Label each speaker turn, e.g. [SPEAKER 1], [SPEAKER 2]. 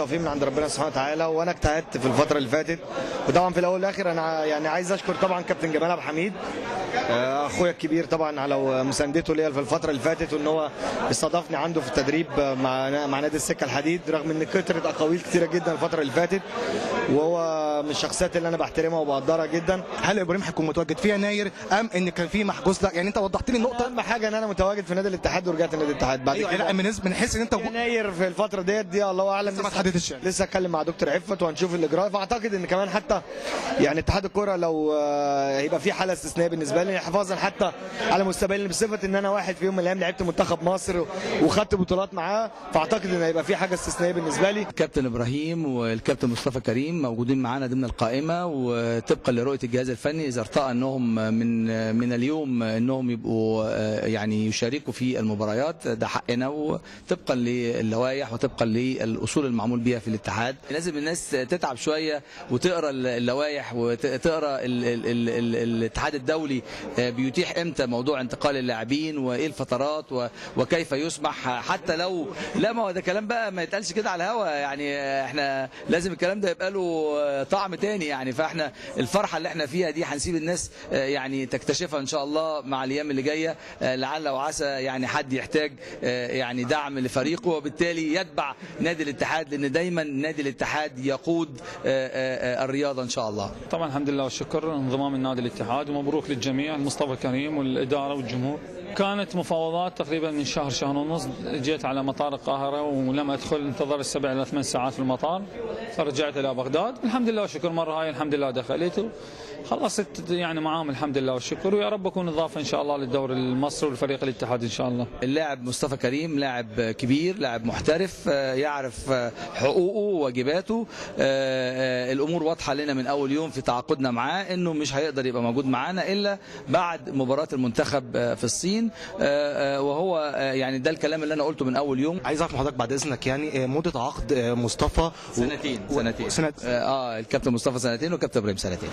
[SPEAKER 1] توفيق من عند ربنا سبحانه وتعالى. وأنا اجتهدت في الفترة اللي فاتت. وطبعا في الأول والآخر أنا يعني عايز أشكر طبعا كابتن جمال عبد الحميد آه، أخويا الكبير طبعا على مساندته ليا في الفترة اللي فاتت وإن هو استضافني عنده في التدريب مع مع نادي السكة الحديد رغم إن كترت أقاويل كتيرة جدا الفترة اللي فاتت. وهو من الشخصيات اللي أنا بحترمها وبقدرها جدا.
[SPEAKER 2] هل إبراهيم هيكون متواجد في يناير؟ أم إن كان في محجوز؟ لا يعني أنت وضحت لي النقطة.
[SPEAKER 1] أهم حاجة إن أنا متواجد في نادي الاتحاد ورجعت نادي الاتحاد. بعد
[SPEAKER 2] لا
[SPEAKER 1] كده
[SPEAKER 2] من من حيث إن أنت
[SPEAKER 1] يناير في الفترة ديت دي الله
[SPEAKER 2] أعلم. اتحددتش يعني.
[SPEAKER 1] لسه اتكلم مع دكتور عفت وهنشوف الاجراء فأعتقد إن كمان حتى يعني اتحاد الكره لو آه، هيبقى في حالة استثنائية بالنسبة لي حفاظا حتى على مستقبلي بصفة إن أنا واحد في يوم من الأيام لعبت منتخب مصر وخدت بطولات معاه. فأعتقد إن هيبقى في حاجة استثنائية بالنسبة لي.
[SPEAKER 3] كابتن إبراهيم والكابتن مصطفى كريم موجودين معانا ضمن القائمة وطبقا لرؤية الجهاز الفني إذا ارتأى إنهم من من اليوم إنهم يبقوا آه، يعني يشاركوا في المباريات. ده حقنا وطبقا للوائح وطبقا للأصول المعمول بها في الاتحاد. لازم الناس تتعب شوية وتقرأ اللوائح وتقرأ ال- ال- ال- ال- الاتحاد الدولي آه، بيتيح إمتى موضوع انتقال اللاعبين وإيه الفترات وكيف يسمح حتى لو لا ما هو ده كلام بقى ما يتقالش كده على الهوا. يعني إحنا لازم الكلام ده يبقى له طعم تاني يعني. فإحنا الفرحة اللي إحنا فيها دي هنسيب الناس آه، يعني تكتشفها إن شاء الله مع الأيام اللي جاية. آه، لعل وعسى يعني حد يحتاج آه، يعني دعم لفريقه وبالتالي يتبع نادي الاتحاد لأن دايما نادي الاتحاد يقود آه، آه، آه، الرياضه إن شاء الله.
[SPEAKER 4] طبعا الحمد لله والشكر انضمام النادي الاتحاد ومبروك للجميع مصطفى كريم والإدارة والجمهور. كانت مفاوضات تقريبا من شهر شهر ونص جيت على مطار القاهرة ولم أدخل انتظر السبع إلى ثمان ساعات في المطار فرجعت إلى بغداد. الحمد لله والشكر مرة هاي الحمد لله دخلت خلصت يعني معاهم الحمد لله والشكر ويا رب أكون إضافة إن شاء الله للدوري المصري والفريق الاتحاد إن شاء الله.
[SPEAKER 3] اللاعب مصطفى كريم لاعب كبير لاعب محترف يعرف حقوقه وواجباته. آه، آه، الأمور واضحة لنا من أول يوم في تعاقدنا معاه إنه مش هيقدر يبقى موجود معانا إلا بعد مباراة المنتخب آه، في الصين. وهو يعني ده الكلام اللي أنا قلته من أول يوم.
[SPEAKER 2] عايز أعرف حضرتك بعد إذنك يعني مدة عقد مصطفى و-
[SPEAKER 3] سنتين
[SPEAKER 2] و-
[SPEAKER 3] سنتين. آه الكابتن مصطفى سنتين والكابتن إبراهيم سنتين.